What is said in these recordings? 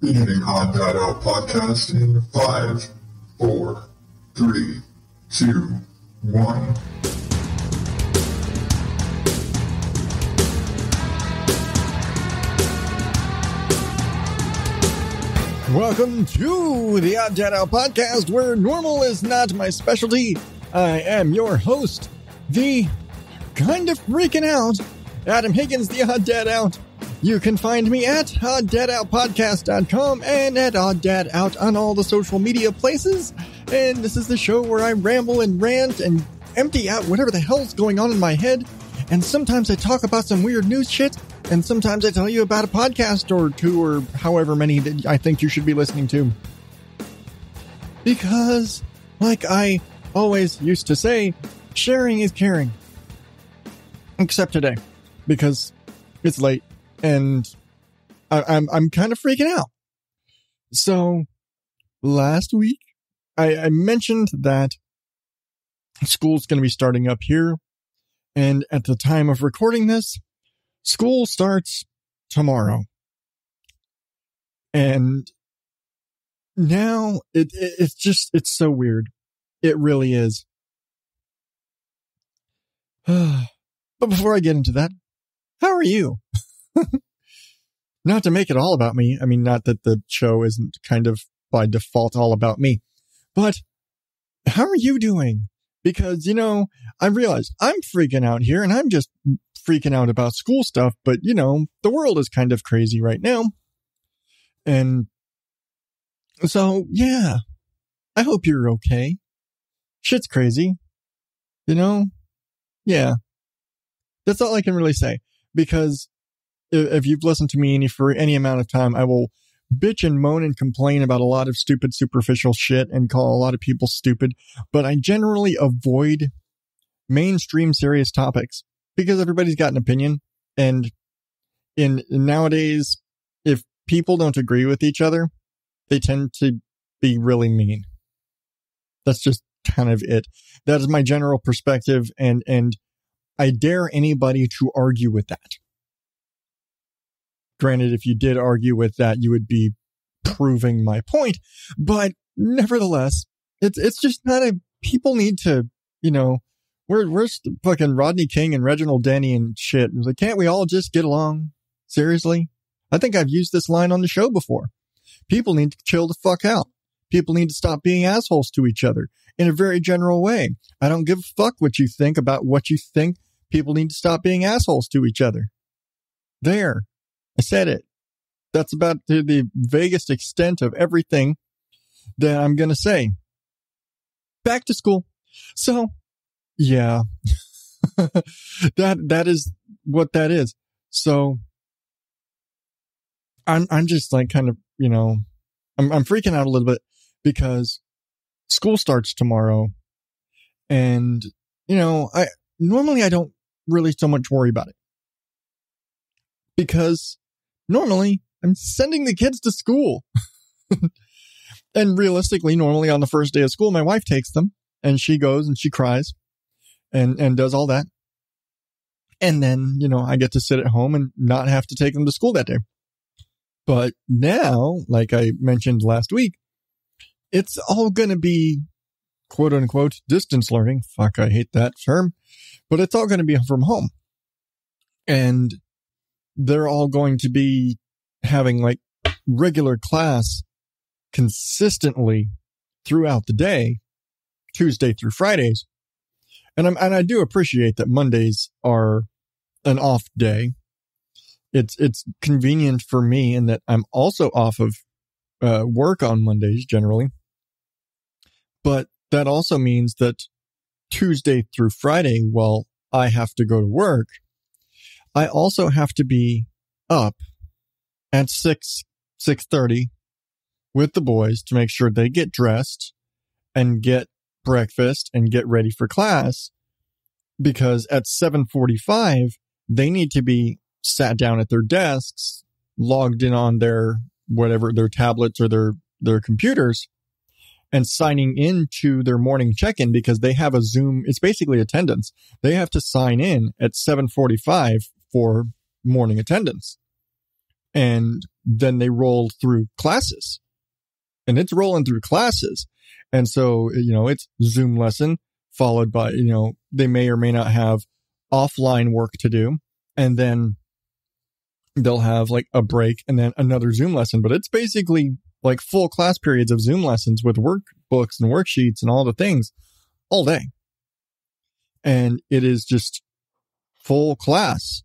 Beginning Odd Dad Out podcast in five, four, three, two, one. Welcome to the Odd Dad Out podcast, where normal is not my specialty. I am your host, the kind of freaking out Adam Higgins, the Odd Dad Out. You can find me at odddadoutpodcast.com and at Odd Dad Out on all the social media places. And this is the show where I ramble and rant and empty out whatever the hell's going on in my head. And sometimes I talk about some weird news shit. And sometimes I tell you about a podcast or two or however many that I think you should be listening to. Because, like I always used to say, sharing is caring. Except today, because it's late and I, I'm I'm kind of freaking out. So last week, I, I mentioned that school's going to be starting up here, and at the time of recording this, school starts tomorrow, and now it, it it's just it's so weird. It really is. but before I get into that, how are you? not to make it all about me. I mean, not that the show isn't kind of by default all about me, but how are you doing? Because, you know, I realize I'm freaking out here and I'm just freaking out about school stuff, but you know, the world is kind of crazy right now. And so, yeah, I hope you're okay. Shit's crazy. You know? Yeah. That's all I can really say because if you've listened to me any for any amount of time, I will bitch and moan and complain about a lot of stupid, superficial shit and call a lot of people stupid. But I generally avoid mainstream serious topics because everybody's got an opinion. And in nowadays, if people don't agree with each other, they tend to be really mean. That's just kind of it. That is my general perspective. And, and I dare anybody to argue with that. Granted, if you did argue with that, you would be proving my point. But nevertheless, it's it's just not a people need to, you know, where where's the fucking Rodney King and Reginald Denny and shit? Like, can't we all just get along? Seriously? I think I've used this line on the show before. People need to chill the fuck out. People need to stop being assholes to each other in a very general way. I don't give a fuck what you think about what you think. People need to stop being assholes to each other. There. I said it. That's about to the vaguest extent of everything that I'm going to say. Back to school. So, yeah, that, that is what that is. So I'm, I'm just like kind of, you know, I'm, I'm freaking out a little bit because school starts tomorrow and, you know, I normally I don't really so much worry about it because normally I'm sending the kids to school. and realistically, normally on the first day of school, my wife takes them and she goes and she cries and, and does all that. And then, you know, I get to sit at home and not have to take them to school that day. But now, like I mentioned last week, it's all going to be quote unquote distance learning. Fuck, I hate that term, but it's all going to be from home. And they're all going to be having like regular class consistently throughout the day, Tuesday through Fridays. And I'm, and I do appreciate that Mondays are an off day. It's, it's convenient for me in that I'm also off of uh, work on Mondays generally. But that also means that Tuesday through Friday, while I have to go to work, I also have to be up at 6, 6.30 with the boys to make sure they get dressed and get breakfast and get ready for class because at 7:45 they need to be sat down at their desks logged in on their whatever their tablets or their their computers and signing into their morning check-in because they have a Zoom it's basically attendance. They have to sign in at 7:45 for morning attendance. and then they roll through classes and it's rolling through classes. And so, you know, it's Zoom lesson followed by, you know, they may or may not have offline work to do. And then they'll have like a break and then another Zoom lesson. But it's basically like full class periods of Zoom lessons with workbooks and worksheets and all the things all day. And it is just full class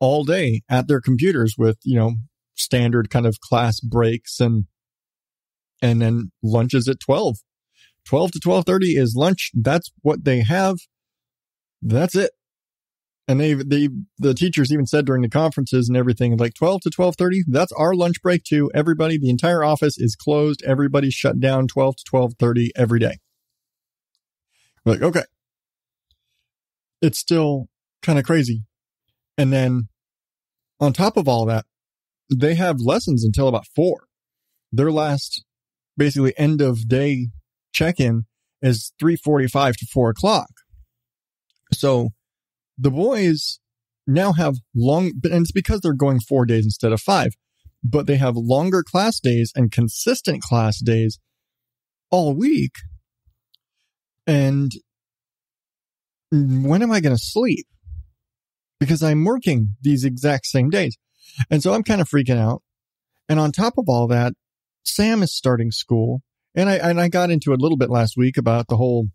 all day at their computers with, you know, standard kind of class breaks and and then lunches at 12. 12 to 12:30 is lunch. That's what they have. That's it. And they they the teachers even said during the conferences and everything like 12 to 12:30, that's our lunch break too. Everybody, the entire office is closed. Everybody's shut down 12 to 12:30 every day. Like, okay. It's still kind of crazy. And then on top of all that, they have lessons until about 4. Their last basically end of day check in is 345 to 4 o'clock. So the boys now have long, and it's because they're going four days instead of five, but they have longer class days and consistent class days all week. And when am I going to sleep? Because I'm working these exact same days. And so I'm kind of freaking out. And on top of all that, Sam is starting school. And I, and I got into it a little bit last week about the whole,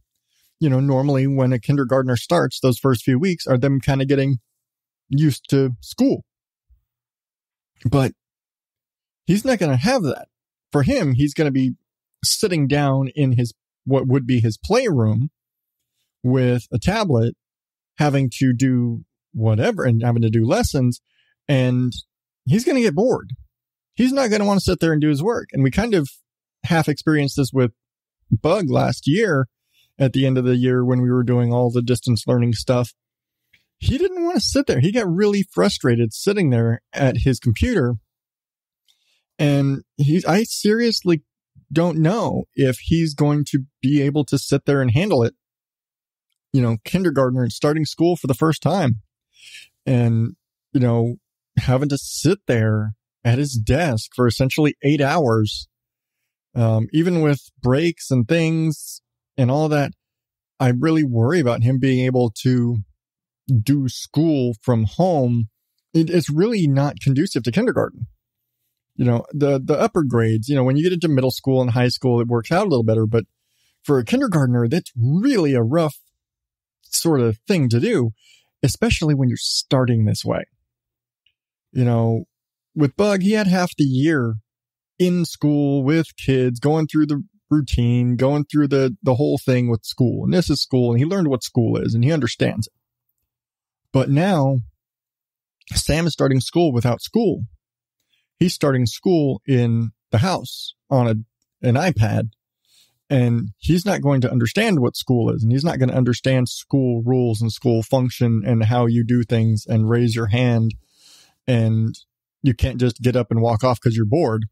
you know, normally when a kindergartner starts, those first few weeks are them kind of getting used to school. But he's not going to have that. For him, he's going to be sitting down in his, what would be his playroom with a tablet, having to do whatever and having to do lessons. And he's going to get bored he's not going to want to sit there and do his work. And we kind of half experienced this with Bug last year at the end of the year when we were doing all the distance learning stuff. He didn't want to sit there. He got really frustrated sitting there at his computer. And he's, I seriously don't know if he's going to be able to sit there and handle it. You know, kindergartner and starting school for the first time and, you know, having to sit there at his desk for essentially eight hours. Um, even with breaks and things and all that, I really worry about him being able to do school from home. It, it's really not conducive to kindergarten. You know, the, the upper grades, you know, when you get into middle school and high school, it works out a little better. But for a kindergartner, that's really a rough sort of thing to do, especially when you're starting this way. You know, with Bug, he had half the year in school with kids, going through the routine, going through the, the whole thing with school. And this is school, and he learned what school is, and he understands it. But now, Sam is starting school without school. He's starting school in the house on a, an iPad, and he's not going to understand what school is, and he's not going to understand school rules and school function and how you do things and raise your hand and you can't just get up and walk off because you're bored.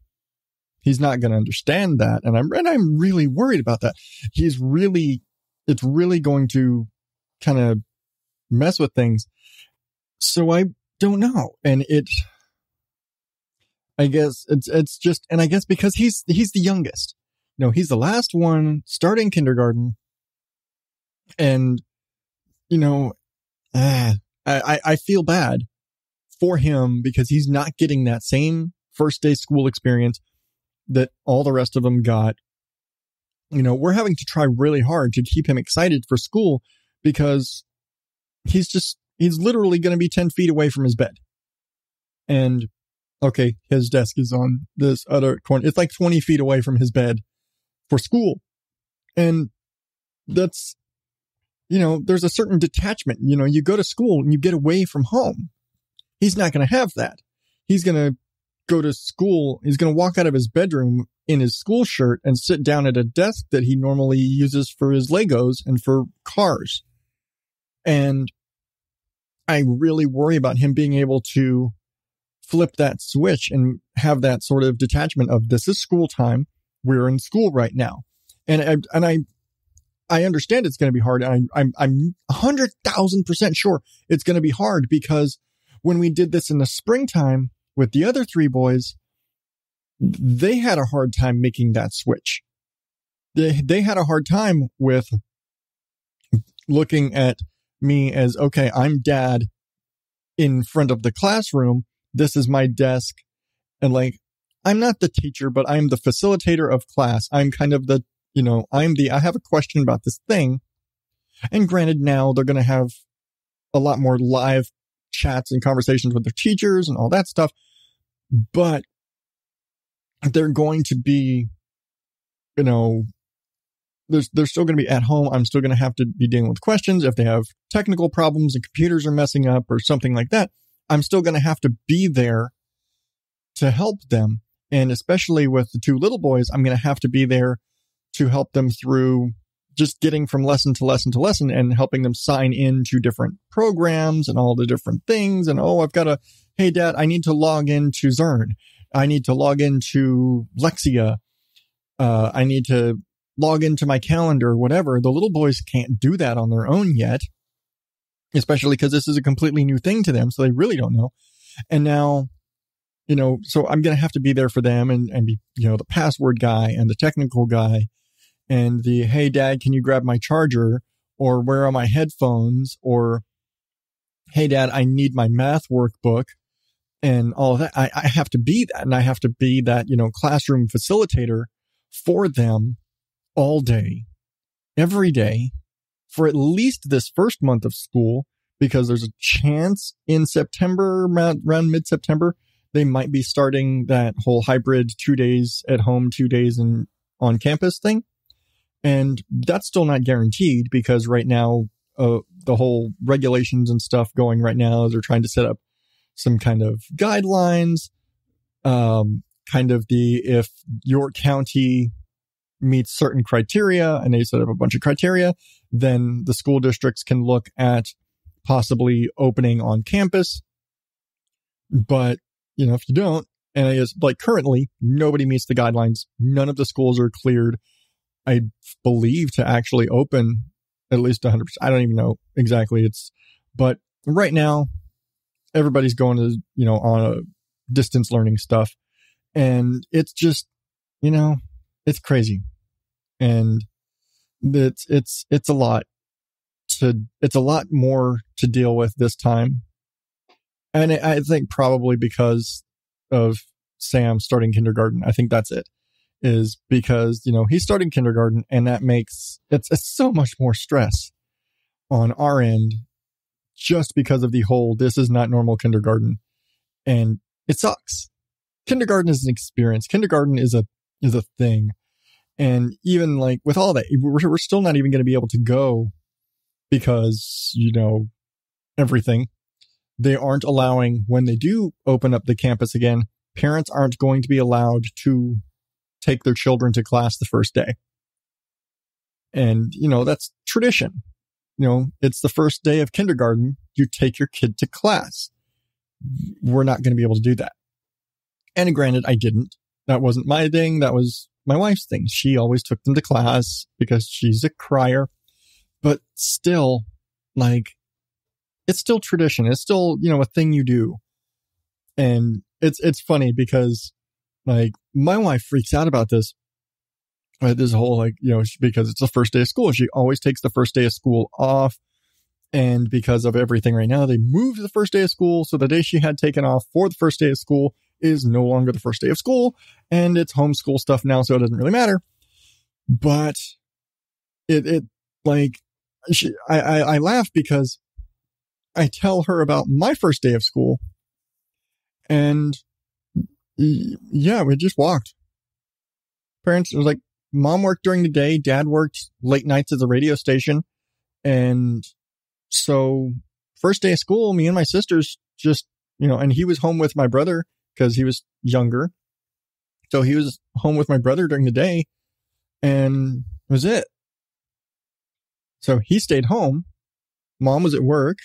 He's not going to understand that. And I'm, and I'm really worried about that. He's really, it's really going to kind of mess with things. So I don't know. And it, I guess it's, it's just, and I guess because he's, he's the youngest. No, he's the last one starting kindergarten. And, you know, uh, I, I feel bad for him because he's not getting that same first day school experience that all the rest of them got. You know, we're having to try really hard to keep him excited for school because he's just, he's literally going to be 10 feet away from his bed. And okay, his desk is on this other corner. It's like 20 feet away from his bed for school. And that's, you know, there's a certain detachment. You know, you go to school and you get away from home. He's not going to have that. He's going to go to school. He's going to walk out of his bedroom in his school shirt and sit down at a desk that he normally uses for his Legos and for cars. And I really worry about him being able to flip that switch and have that sort of detachment of this is school time. We're in school right now. And I, and I, I understand it's going to be hard. And I, I'm, I'm a hundred thousand percent sure it's going to be hard because when we did this in the springtime, with the other three boys, they had a hard time making that switch. They, they had a hard time with looking at me as, okay, I'm dad in front of the classroom. This is my desk. And like, I'm not the teacher, but I'm the facilitator of class. I'm kind of the, you know, I'm the, I have a question about this thing. And granted, now they're going to have a lot more live chats and conversations with their teachers and all that stuff. But they're going to be, you know, there's, they're still going to be at home. I'm still going to have to be dealing with questions. If they have technical problems and computers are messing up or something like that, I'm still going to have to be there to help them. And especially with the two little boys, I'm going to have to be there to help them through just getting from lesson to lesson to lesson and helping them sign in to different programs and all the different things. And oh, I've got to, hey, dad, I need to log into Zearn. I need to log into Lexia. Uh, I need to log into my calendar, whatever. The little boys can't do that on their own yet, especially because this is a completely new thing to them. So they really don't know. And now, you know, so I'm going to have to be there for them and, and be, you know, the password guy and the technical guy and the, Hey dad, can you grab my charger? Or where are my headphones? Or, Hey dad, I need my math workbook. And all that. I, I have to be that and I have to be that, you know, classroom facilitator for them all day, every day for at least this first month of school, because there's a chance in September, around mid September, they might be starting that whole hybrid two days at home, two days in, on campus thing. And that's still not guaranteed because right now, uh, the whole regulations and stuff going right now, they're trying to set up some kind of guidelines, um, kind of the, if York County meets certain criteria and they set up a bunch of criteria, then the school districts can look at possibly opening on campus. But, you know, if you don't, and it is like currently nobody meets the guidelines. None of the schools are cleared, I believe, to actually open at least 100%. I don't even know exactly. It's, but right now, everybody's going to, you know, on a distance learning stuff. And it's just, you know, it's crazy and it's it's it's a lot to it's a lot more to deal with this time and i think probably because of sam starting kindergarten i think that's it is because you know he's starting kindergarten and that makes it's, it's so much more stress on our end just because of the whole this is not normal kindergarten and it sucks. Kindergarten is an experience. Kindergarten is a is a thing. And even like with all that, we're, we're still not even going to be able to go because, you know, everything. They aren't allowing, when they do open up the campus again, parents aren't going to be allowed to take their children to class the first day. And, you know, that's tradition. You know, it's the first day of kindergarten. You take your kid to class. We're not going to be able to do that. And granted, I didn't. That wasn't my thing. That was my wife's thing. She always took them to class because she's a crier, but still, like, it's still tradition. It's still, you know, a thing you do. And it's, it's funny because like my wife freaks out about this. Right, this whole like, you know, because it's the first day of school. She always takes the first day of school off. And because of everything right now, they moved the first day of school. So the day she had taken off for the first day of school, is no longer the first day of school and it's homeschool stuff now. So it doesn't really matter. But it, it like, she, I, I, I laugh because I tell her about my first day of school and yeah, we just walked. Parents, it was like mom worked during the day, dad worked late nights at the radio station. And so first day of school, me and my sisters just, you know, and he was home with my brother because he was younger. So he was home with my brother during the day and was it. So he stayed home. Mom was at work.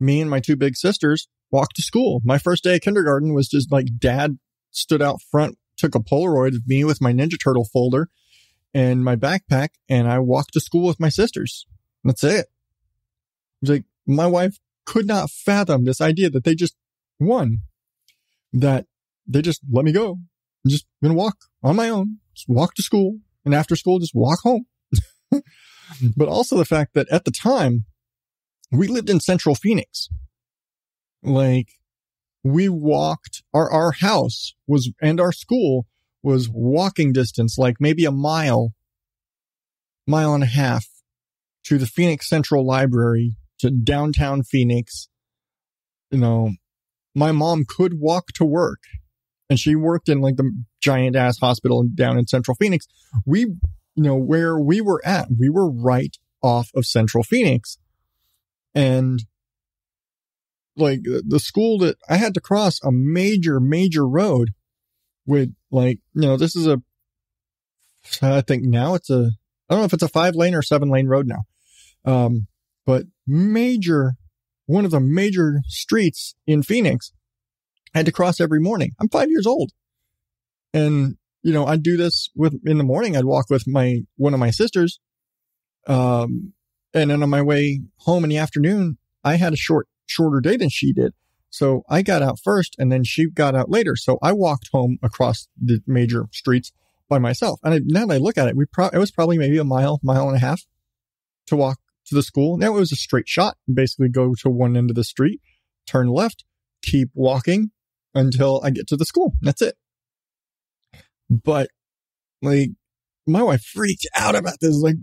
Me and my two big sisters walked to school. My first day of kindergarten was just like dad stood out front, took a Polaroid of me with my Ninja Turtle folder and my backpack, and I walked to school with my sisters. That's it. It was like my wife could not fathom this idea that they just won that they just let me go. I'm just gonna walk on my own, just walk to school, and after school, just walk home. but also the fact that at the time, we lived in central Phoenix. Like, we walked, our, our house was, and our school was walking distance, like maybe a mile, mile and a half to the Phoenix Central Library to downtown Phoenix. You know, my mom could walk to work and she worked in like the giant ass hospital down in central Phoenix. We, you know, where we were at, we were right off of central Phoenix. And like the school that I had to cross a major, major road with like, you know, this is a, I think now it's a, I don't know if it's a five lane or seven lane road now. Um, but major, one of the major streets in Phoenix I had to cross every morning. I'm five years old. And, you know, I'd do this with, in the morning, I'd walk with my, one of my sisters. Um, and then on my way home in the afternoon, I had a short, shorter day than she did. So I got out first and then she got out later. So I walked home across the major streets by myself. And I, now that I look at it, we pro- it was probably maybe a mile, mile and a half to walk to the school. Now it was a straight shot. Basically go to one end of the street, turn left, keep walking until I get to the school. That's it. But like my wife freaked out about this. Like,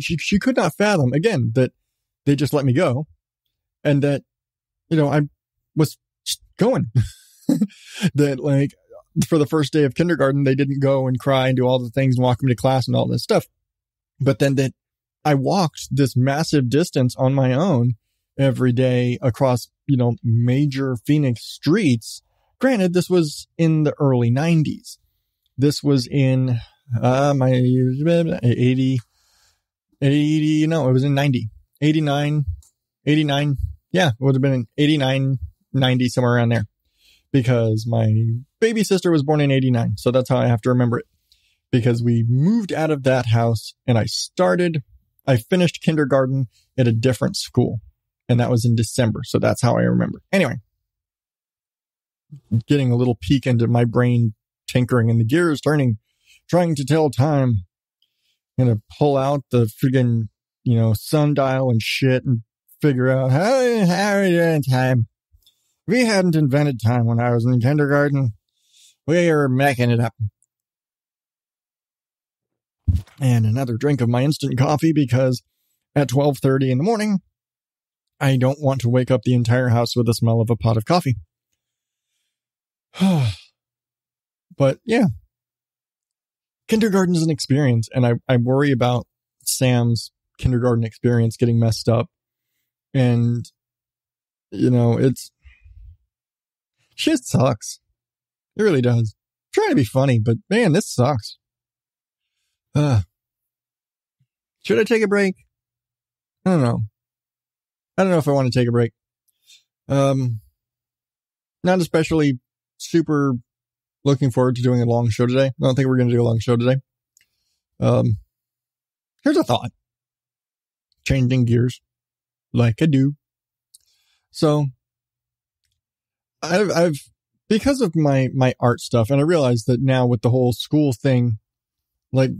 she, she could not fathom again that they just let me go and that, you know, I was going that like for the first day of kindergarten, they didn't go and cry and do all the things and walk me to class and all this stuff. But then that I walked this massive distance on my own every day across, you know, major Phoenix streets Granted, this was in the early 90s. This was in uh, my 80, 80, no, it was in 90, 89, 89. Yeah, it would have been in 89, 90, somewhere around there because my baby sister was born in 89. So that's how I have to remember it because we moved out of that house and I started, I finished kindergarten at a different school and that was in December. So that's how I remember. Anyway, getting a little peek into my brain tinkering and the gears turning, trying to tell time. Gonna pull out the friggin', you know, sundial and shit and figure out how, how are we doing time. We hadn't invented time when I was in kindergarten. We were making it up. And another drink of my instant coffee because at 12:30 in the morning, I don't want to wake up the entire house with the smell of a pot of coffee. but yeah, kindergarten is an experience, and I, I worry about Sam's kindergarten experience getting messed up. And, you know, it's shit sucks. It really does. I'm trying to be funny, but man, this sucks. Uh, should I take a break? I don't know. I don't know if I want to take a break. Um, not especially super looking forward to doing a long show today. I don't think we're going to do a long show today. Um, here's a thought. Changing gears like I do. So I've, I've, because of my, my art stuff, and I realize that now with the whole school thing, like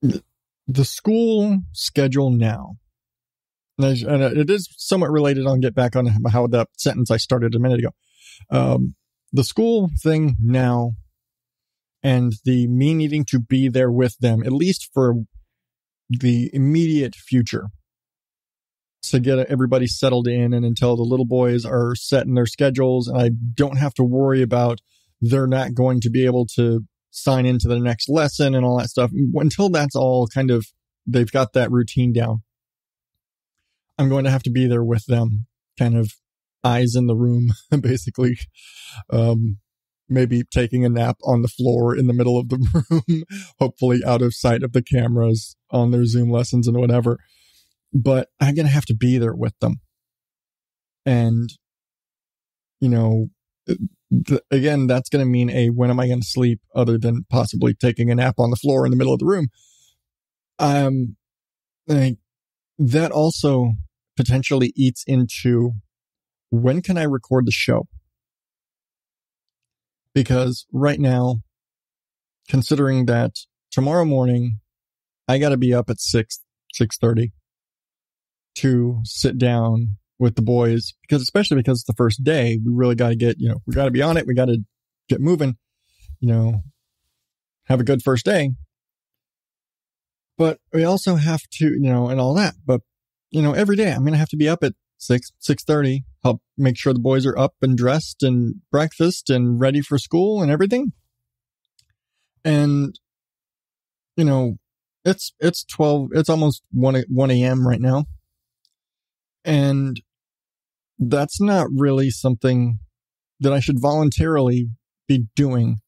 the school schedule now, and it is somewhat related. I'll get back on how that sentence I started a minute ago. Um, the school thing now and the me needing to be there with them, at least for the immediate future to get everybody settled in and until the little boys are set in their schedules and I don't have to worry about they're not going to be able to sign into the next lesson and all that stuff until that's all kind of they've got that routine down. I'm going to have to be there with them kind of eyes in the room, basically. Um, maybe taking a nap on the floor in the middle of the room, hopefully out of sight of the cameras on their Zoom lessons and whatever. But I'm going to have to be there with them. And, you know, th- again, that's going to mean a when am I going to sleep other than possibly taking a nap on the floor in the middle of the room? Um, I, that also potentially eats into when can I record the show? because right now, considering that tomorrow morning, I got to be up at six, six thirty to sit down with the boys because especially because it's the first day, we really got to get, you know, we got to be on it. We got to get moving, you know, have a good first day. But we also have to, you know, and all that. But, you know, every day I'm going to have to be up at six, six thirty, help make sure the boys are up and dressed and breakfast and ready for school and everything. And, you know, it's, it's 12, it's almost 1, 1 a.m. right now. And that's not really something that I should voluntarily be doing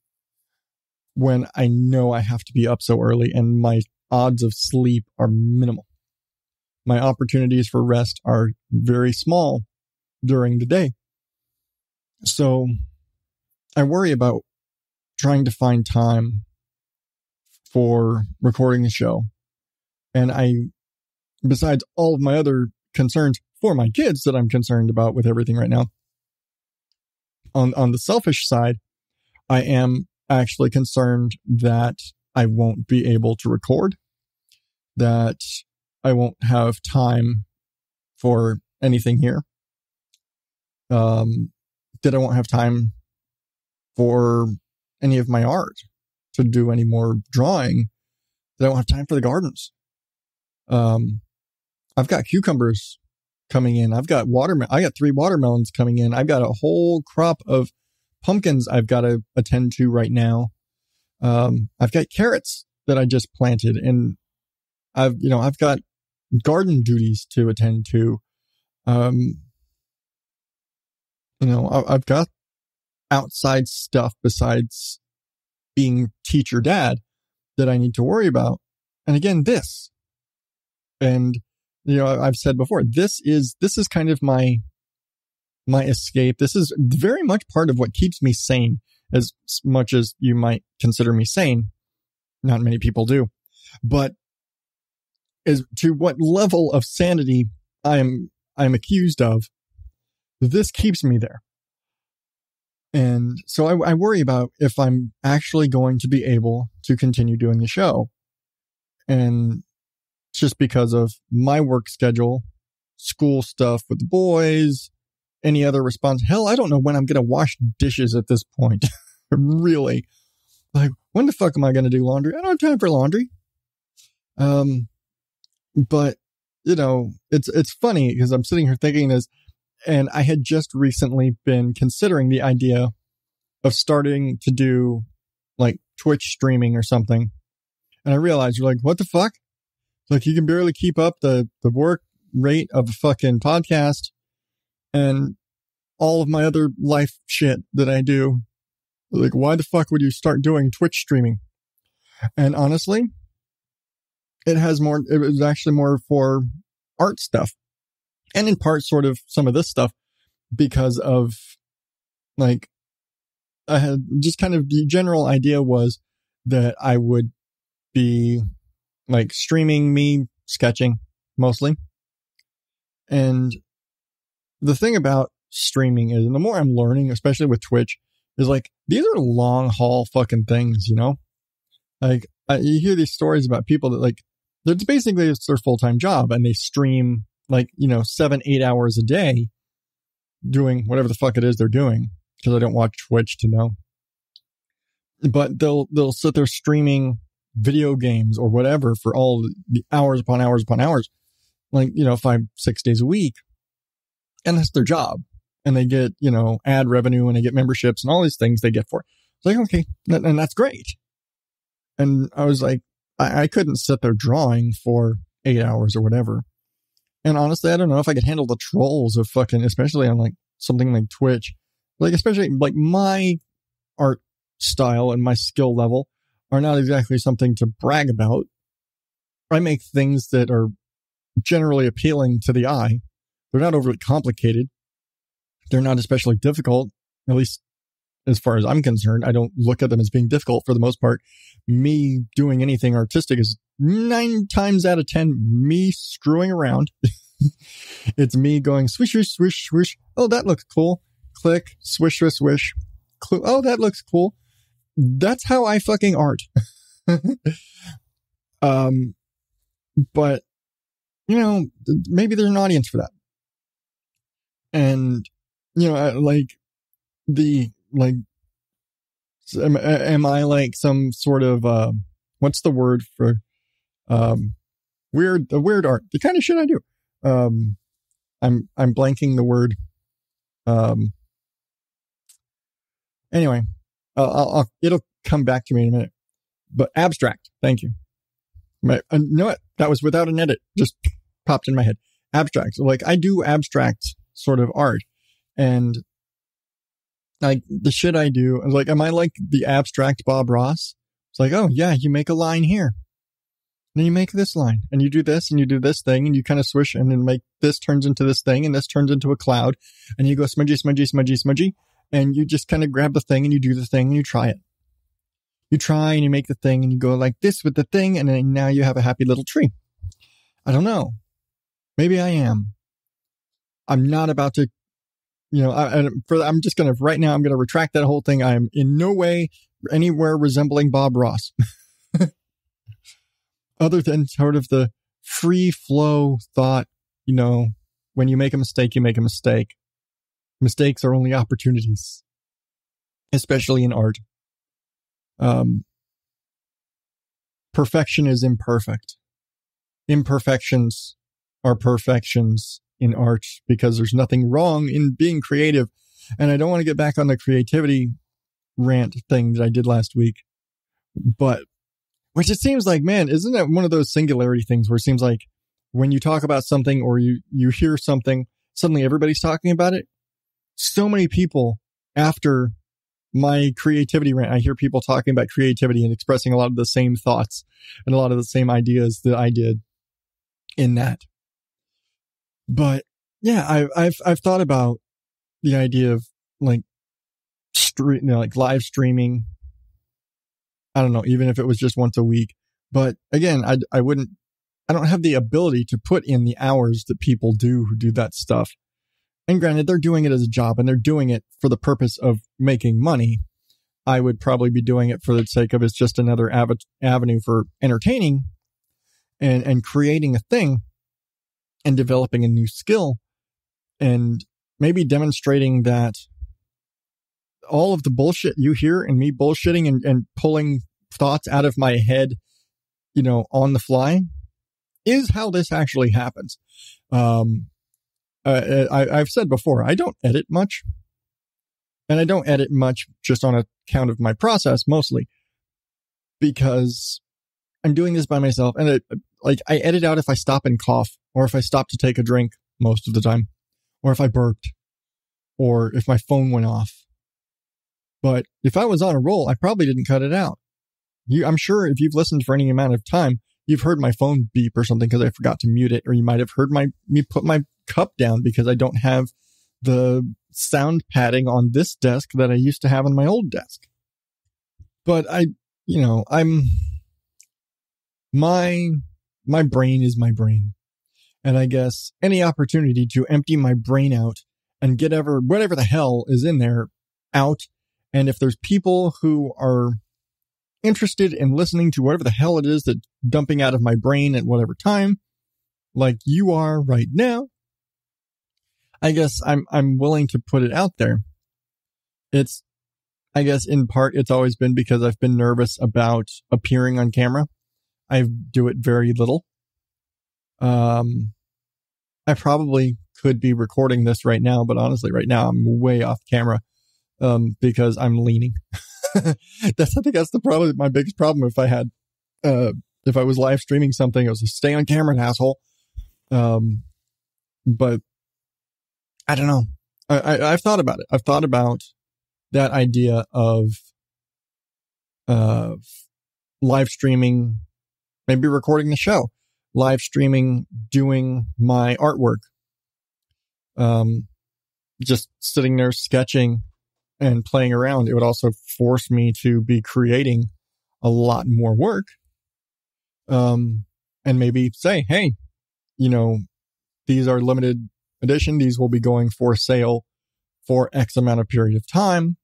when I know I have to be up so early and my odds of sleep are minimal. My opportunities for rest are very small during the day. So I worry about trying to find time for recording the show. And I, besides all of my other concerns for my kids that I'm concerned about with everything right now, on, on the selfish side, I am actually concerned that I won't be able to record, that I won't have time for anything here. Um, that I won't have time for any of my art to do any more drawing. That I won't have time for the gardens. Um, I've got cucumbers coming in. I've got watermelon. I got three watermelons coming in. I've got a whole crop of pumpkins I've got to attend to right now. Um, I've got carrots that I just planted and I've, you know, I've got garden duties to attend to. Um, you know, I've got outside stuff besides being teacher dad that I need to worry about. And again, this, and you know, I've said before, this is, this is kind of my, my escape. This is very much part of what keeps me sane as much as you might consider me sane. Not many people do, but is to what level of sanity I am, I am accused of. This keeps me there. And so I, I worry about if I'm actually going to be able to continue doing the show. And just because of my work schedule, school stuff with the boys, any other response. Hell, I don't know when I'm going to wash dishes at this point. really. Like, when the fuck am I going to do laundry? I don't have time for laundry. Um, but you know, it's, it's funny because I'm sitting here thinking this and I had just recently been considering the idea of starting to do like Twitch streaming or something. And I realized you're like, what the fuck? Like you can barely keep up the, the work rate of a fucking podcast and all of my other life shit that I do. Like, why the fuck would you start doing Twitch streaming? And honestly, it has more, it was actually more for art stuff and in part sort of some of this stuff because of like, I had just kind of the general idea was that I would be like streaming me sketching mostly. And the thing about streaming is, and the more I'm learning, especially with Twitch, is like these are long haul fucking things, you know? Like I, you hear these stories about people that like, it's basically it's their full time job and they stream like, you know, seven, eight hours a day doing whatever the fuck it is they're doing because I don't watch Twitch to know. But they'll, they'll sit there streaming video games or whatever for all the hours upon hours upon hours, like, you know, five, six days a week. And that's their job. And they get, you know, ad revenue and they get memberships and all these things they get for. It's like, okay. And that's great. And I was like, I, I couldn't sit there drawing for eight hours or whatever. And honestly, I don't know if I could handle the trolls of fucking, especially on like something like Twitch. Like, especially like my art style and my skill level are not exactly something to brag about. I make things that are generally appealing to the eye. They're not overly complicated. They're not especially difficult, at least as far as I'm concerned. I don't look at them as being difficult for the most part. Me doing anything artistic is nine times out of 10 me screwing around. it's me going swish, swish, swish, swish. Oh, that looks cool. Click, swish, swish, swish. clue. Oh, that looks cool. That's how I fucking art. um, but you know, maybe there's an audience for that. And, you know, like the, like, am, am I like some sort of, uh, what's the word for, um, weird, the weird art, the kind of shit I do. Um, I'm, I'm blanking the word. Um, anyway, I'll, I'll, it'll come back to me in a minute, but abstract. Thank you. My, uh, you know what? That was without an edit. Just popped in my head. Abstract. Like I do abstract sort of art and like the shit I do, I was like, am I like the abstract Bob Ross? It's like, oh yeah, you make a line here. Then you make this line and you do this and you do this thing and you kind of swish and then make this turns into this thing and this turns into a cloud and you go smudgy, smudgy, smudgy, smudgy. And you just kind of grab the thing and you do the thing and you try it. You try and you make the thing and you go like this with the thing and then now you have a happy little tree. I don't know. Maybe I am. I'm not about to, you know, I, for, I'm just going to, right now, I'm going to retract that whole thing. I am in no way anywhere resembling Bob Ross. Other than sort of the free flow thought, you know, when you make a mistake, you make a mistake. Mistakes are only opportunities, especially in art. Um, perfection is imperfect. Imperfections are perfections in art because there's nothing wrong in being creative. And I don't want to get back on the creativity rant thing that I did last week, but which it seems like, man, isn't it one of those singularity things where it seems like when you talk about something or you, you hear something, suddenly everybody's talking about it. So many people after my creativity rant, I hear people talking about creativity and expressing a lot of the same thoughts and a lot of the same ideas that I did in that. But yeah, I, I've, I've thought about the idea of like street, you know, like live streaming. I don't know, even if it was just once a week. But again, I, I wouldn't, I don't have the ability to put in the hours that people do who do that stuff. And granted, they're doing it as a job and they're doing it for the purpose of making money. I would probably be doing it for the sake of it's just another av- avenue for entertaining and, and creating a thing and developing a new skill and maybe demonstrating that all of the bullshit you hear and me bullshitting and, and pulling thoughts out of my head, you know, on the fly is how this actually happens. Um, uh, I, I've said before, I don't edit much and I don't edit much just on account of my process mostly because I'm doing this by myself and it, like I edit out if I stop and cough or if I stop to take a drink most of the time, or if I burped, or if my phone went off. But if I was on a roll, I probably didn't cut it out. You, I'm sure if you've listened for any amount of time, you've heard my phone beep or something because I forgot to mute it, or you might have heard my me put my cup down because I don't have the sound padding on this desk that I used to have on my old desk. But I, you know, I'm my my brain is my brain. And I guess any opportunity to empty my brain out and get ever, whatever the hell is in there out. And if there's people who are interested in listening to whatever the hell it is that's dumping out of my brain at whatever time, like you are right now, I guess I'm, I'm willing to put it out there. It's, I guess in part, it's always been because I've been nervous about appearing on camera. I do it very little. Um, I probably could be recording this right now, but honestly, right now I'm way off camera, um, because I'm leaning. that's, I think that's the problem. My biggest problem if I had, uh, if I was live streaming something, it was a stay on camera, asshole. Um, but I don't know. I, I, I've thought about it. I've thought about that idea of, uh, live streaming, maybe recording the show live streaming doing my artwork. Um, just sitting there sketching and playing around. It would also force me to be creating a lot more work. Um, and maybe say, Hey, you know, these are limited edition. These will be going for sale for X amount of period of time.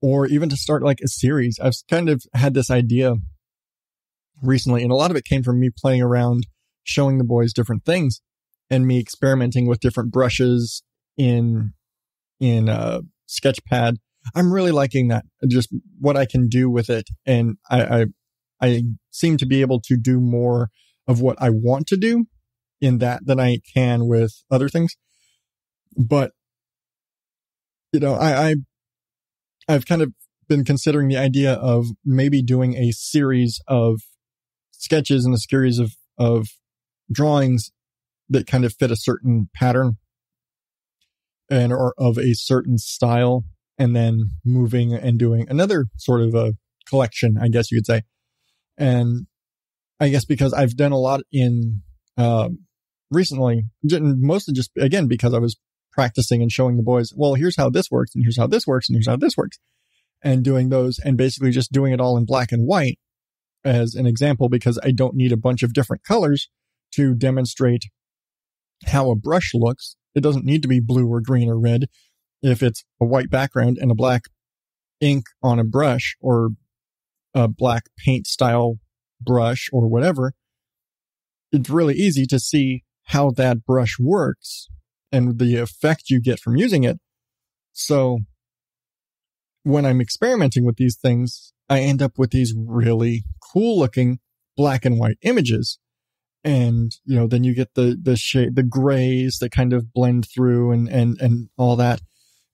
or even to start like a series. I've kind of had this idea recently, and a lot of it came from me playing around, showing the boys different things and me experimenting with different brushes in, in, uh, Sketchpad. I'm really liking that, just what I can do with it. And I, I, I seem to be able to do more of what I want to do in that than I can with other things. But, you know, I, I, I've kind of been considering the idea of maybe doing a series of sketches and a series of, of drawings that kind of fit a certain pattern and or of a certain style and then moving and doing another sort of a collection, I guess you could say. And I guess because I've done a lot in, um, recently, mostly just again, because I was practicing and showing the boys, well, here's how this works and here's how this works and here's how this works and doing those and basically just doing it all in black and white as an example, because I don't need a bunch of different colors to demonstrate how a brush looks. It doesn't need to be blue or green or red. If it's a white background and a black ink on a brush or a black paint style brush or whatever, it's really easy to see how that brush works and the effect you get from using it. So when I'm experimenting with these things, I end up with these really cool looking black and white images. And, you know, then you get the, the shade, the grays that kind of blend through and, and, and all that.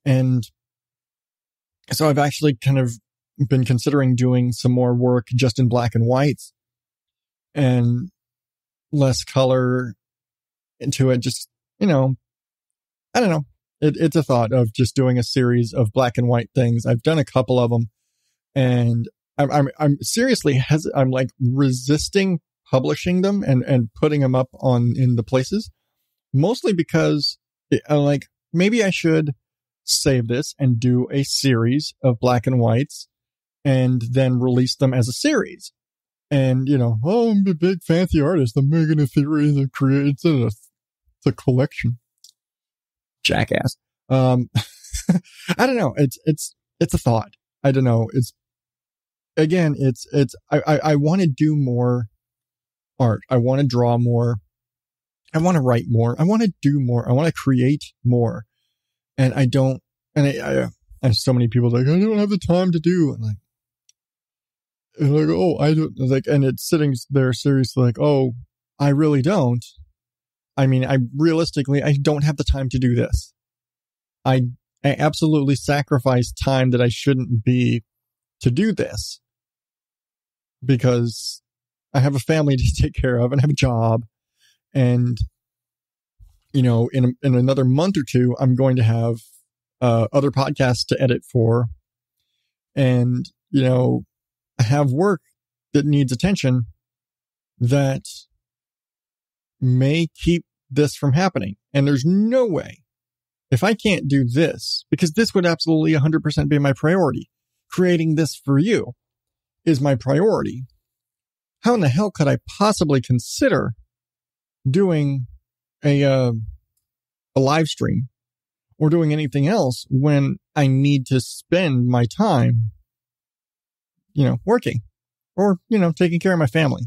And so I've actually kind of been considering doing some more work just in black and whites and less color into it. Just, you know, I don't know. It, it's a thought of just doing a series of black and white things. I've done a couple of them and I'm, I'm, I'm seriously, hes- I'm like resisting publishing them and, and putting them up on in the places mostly because I'm like, maybe I should save this and do a series of black and whites and then release them as a series. And, you know, oh, I'm a big fancy artist. I'm making a series of create a, it's a collection. Jackass. Um, I don't know. It's, it's, it's a thought. I don't know. It's, again, it's, it's, I, I, I want to do more art. I want to draw more. I want to write more. I want to do more. I want to create more and I don't, and I, I, so many people like, I don't have the time to do. And like, and like, oh, I don't like, and it's sitting there seriously like, oh, I really don't. I mean, I realistically, I don't have the time to do this. I, I absolutely sacrifice time that I shouldn't be to do this because I have a family to take care of and I have a job and you know, in in another month or two, I'm going to have uh, other podcasts to edit for, and you know, I have work that needs attention that may keep this from happening. And there's no way if I can't do this, because this would absolutely 100% be my priority. Creating this for you is my priority. How in the hell could I possibly consider doing a uh, a live stream or doing anything else when I need to spend my time, you know, working or you know taking care of my family.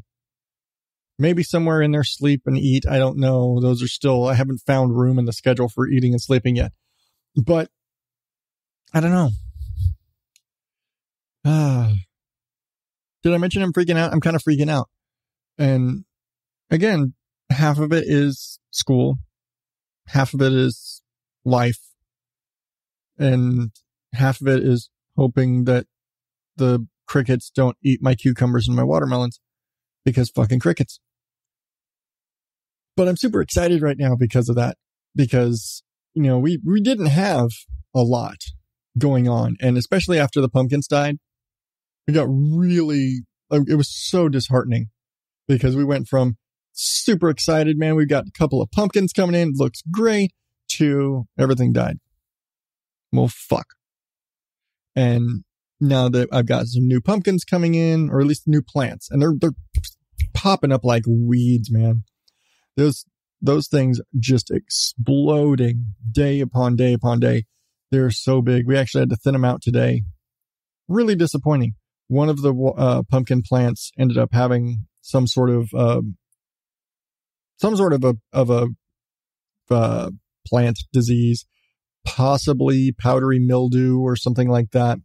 Maybe somewhere in there sleep and eat. I don't know. Those are still I haven't found room in the schedule for eating and sleeping yet. But I don't know. Ah. Did I mention I'm freaking out? I'm kind of freaking out. And again, half of it is school, half of it is life, and half of it is hoping that the crickets don't eat my cucumbers and my watermelons because fucking crickets. But I'm super excited right now because of that, because, you know, we, we didn't have a lot going on. And especially after the pumpkins died, we got really, it was so disheartening because we went from super excited, man. We've got a couple of pumpkins coming in. Looks great to everything died. Well, fuck. And now that I've got some new pumpkins coming in, or at least new plants, and they're, they're popping up like weeds, man. Those, those things just exploding day upon day upon day. They're so big. We actually had to thin them out today really disappointing. One of the uh, pumpkin plants ended up having some sort of uh, some sort of a of a uh, plant disease, possibly powdery mildew or something like that.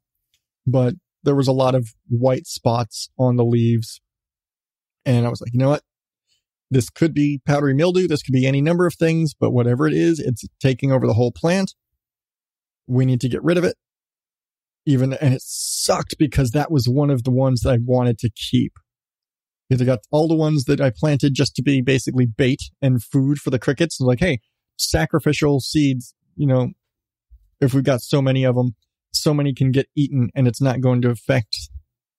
But there was a lot of white spots on the leaves, and I was like, you know what? This could be powdery mildew. This could be any number of things, but whatever it is, it's taking over the whole plant. We need to get rid of it. Even, and it sucked because that was one of the ones that I wanted to keep. Because I got all the ones that I planted just to be basically bait and food for the crickets. like, hey, sacrificial seeds, you know, if we've got so many of them, so many can get eaten and it's not going to affect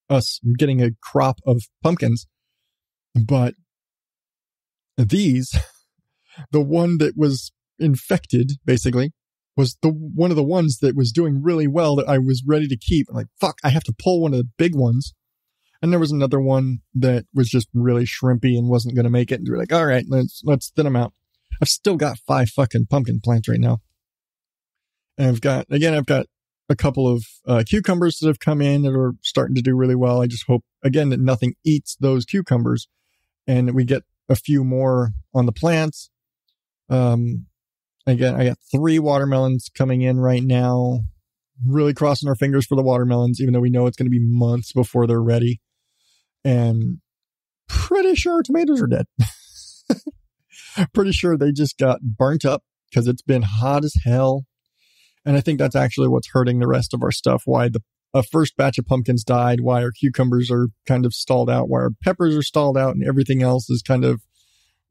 us getting a crop of pumpkins. But these, the one that was infected basically was the one of the ones that was doing really well that I was ready to keep. I'm like, fuck, I have to pull one of the big ones. And there was another one that was just really shrimpy and wasn't going to make it. And we're like, all right, let's, let's thin them out. I've still got five fucking pumpkin plants right now. And I've got, again, I've got a couple of uh, cucumbers that have come in that are starting to do really well. I just hope, again, that nothing eats those cucumbers and we get a few more on the plants. Um, again, I got three watermelons coming in right now. Really crossing our fingers for the watermelons, even though we know it's going to be months before they're ready. And pretty sure tomatoes are dead. pretty sure they just got burnt up because it's been hot as hell. And I think that's actually what's hurting the rest of our stuff. Why the a first batch of pumpkins died, why our cucumbers are kind of stalled out, why our peppers are stalled out, and everything else is kind of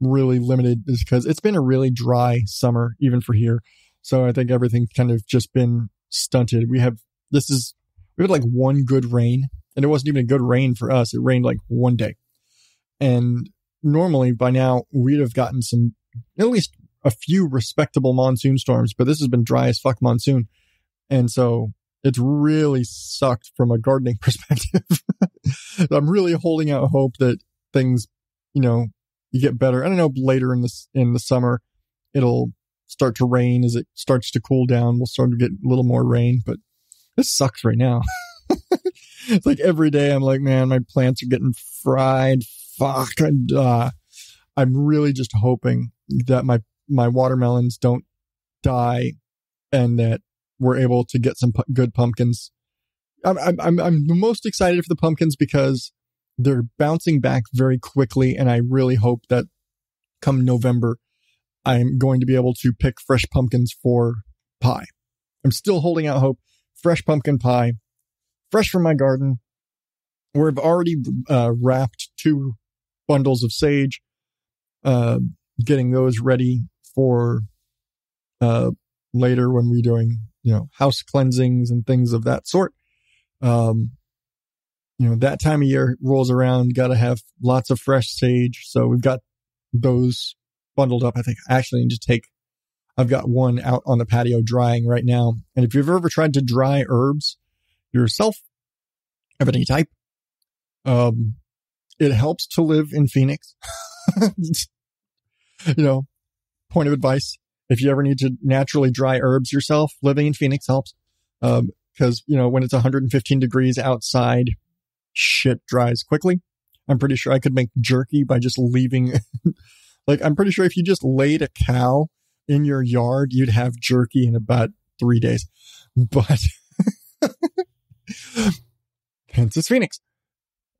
really limited is because it's been a really dry summer, even for here. So I think everything's kind of just been stunted. We have, this is, we had like one good rain, and it wasn't even a good rain for us. It rained like one day. And normally by now we'd have gotten some, at least a few respectable monsoon storms, but this has been dry as fuck monsoon. And so it's really sucked from a gardening perspective. I'm really holding out hope that things, you know, you get better. I don't know later in this in the summer it'll start to rain as it starts to cool down. We'll start to get a little more rain, but this sucks right now. it's like every day I'm like, man, my plants are getting fried. Fuck. And, uh, I'm really just hoping that my, my watermelons don't die and that we're able to get some good pumpkins. I'm, I'm, I'm the most excited for the pumpkins because they're bouncing back very quickly. And I really hope that come November, I'm going to be able to pick fresh pumpkins for pie. I'm still holding out hope. Fresh pumpkin pie, fresh from my garden. We've already uh, wrapped two bundles of sage, uh, getting those ready for uh, later when we're doing you know, house cleansings and things of that sort. Um, you know, that time of year rolls around, got to have lots of fresh sage. So we've got those bundled up. I think I actually need to take, I've got one out on the patio drying right now. And if you've ever tried to dry herbs yourself of any type, um, it helps to live in Phoenix. you know, point of advice if you ever need to naturally dry herbs yourself, living in Phoenix helps. Um, cause, you know, when it's 115 degrees outside, shit dries quickly. I'm pretty sure I could make jerky by just leaving. like, I'm pretty sure if you just laid a cow in your yard, you'd have jerky in about three days. But hence is Phoenix.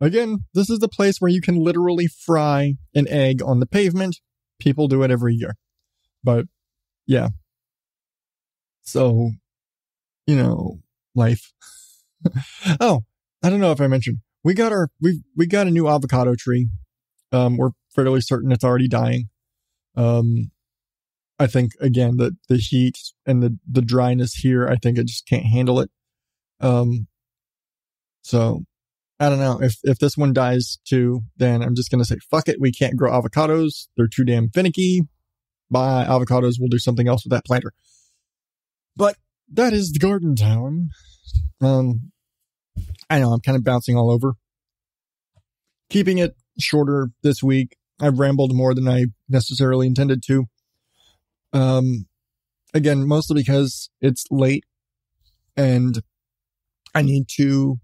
Again, this is the place where you can literally fry an egg on the pavement. People do it every year. But yeah. So, you know, life. oh, I don't know if I mentioned we got our we we got a new avocado tree. Um, we're fairly certain it's already dying. Um, I think again the the heat and the the dryness here, I think it just can't handle it. Um, so I don't know if if this one dies too, then I'm just gonna say fuck it. We can't grow avocados; they're too damn finicky buy avocados. We'll do something else with that planter. But that is the garden town. Um, I know I'm kind of bouncing all over. Keeping it shorter this week. I've rambled more than I necessarily intended to. Um, again, mostly because it's late and I need to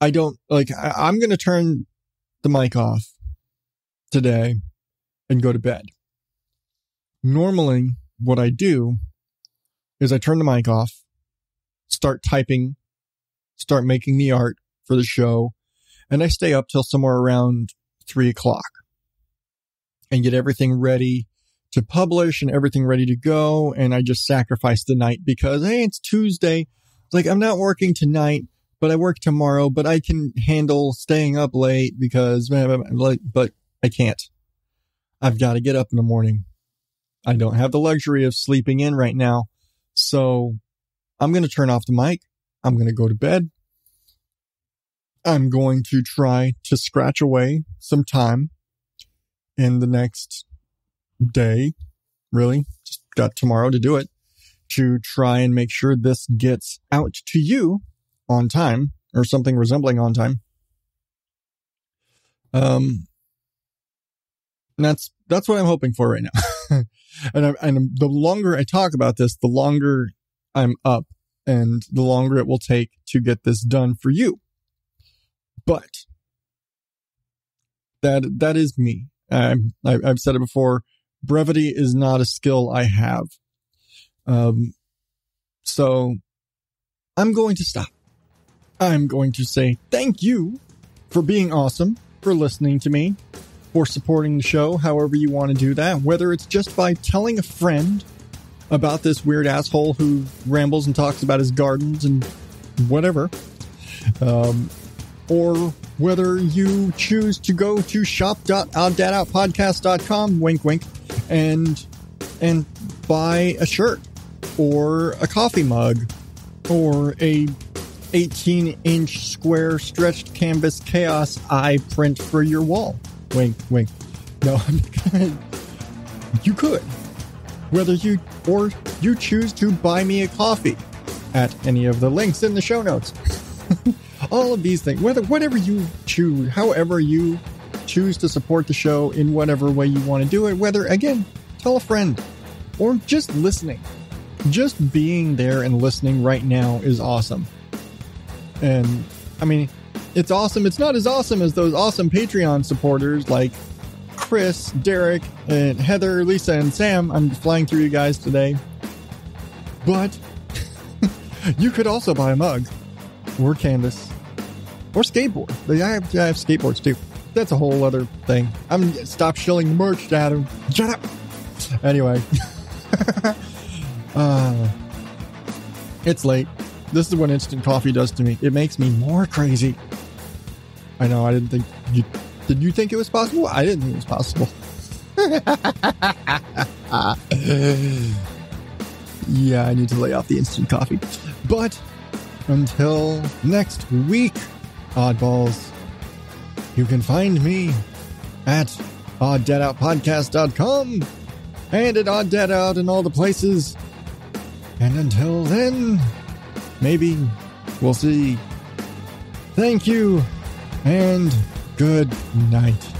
I don't like, I, I'm going to turn the mic off today and go to bed. Normally, what I do is I turn the mic off, start typing, start making the art for the show, and I stay up till somewhere around three o'clock and get everything ready to publish and everything ready to go. And I just sacrifice the night because, hey, it's Tuesday. It's like, I'm not working tonight, but I work tomorrow, but I can handle staying up late because, but I can't. I've got to get up in the morning. I don't have the luxury of sleeping in right now. So I'm going to turn off the mic. I'm going to go to bed. I'm going to try to scratch away some time in the next day. Really, just got tomorrow to do it to try and make sure this gets out to you on time or something resembling on time. Um, that's that's what I'm hoping for right now. and I, and the longer I talk about this, the longer I'm up, and the longer it will take to get this done for you. But that that is me. I'm, I, I've said it before. Brevity is not a skill I have. Um, so I'm going to stop. I'm going to say thank you for being awesome, for listening to me, for supporting the show, however you want to do that, whether it's just by telling a friend about this weird asshole who rambles and talks about his gardens and whatever. Um, or whether you choose to go to shop.odddadoutpodcast.com, wink, wink, and, and buy a shirt or a coffee mug or a 18 inch square stretched canvas chaos eye print for your wall. Wink, wink. No, you could. Whether you, or you choose to buy me a coffee at any of the links in the show notes. all of these things, whether whatever you choose, however you choose to support the show in whatever way you want to do it, whether again, tell a friend or just listening. Just being there and listening right now is awesome. And I mean, it's awesome. It's not as awesome as those awesome Patreon supporters like Chris, Derek, and Heather, Lisa, and Sam. I'm flying through you guys today. But you could also buy a mug or canvas or skateboard. I have, I have skateboards too. That's a whole other thing. I'm stop shilling merch, Adam. Shut up. Anyway, uh, it's late. This is what instant coffee does to me. It makes me more crazy. I know. I didn't think you. Did you think it was possible? I didn't think it was possible. yeah, I need to lay off the instant coffee. But until next week, oddballs, you can find me at odddadoutpodcast.com and at odddadout in all the places. And until then, maybe we'll see. Thank you and good night.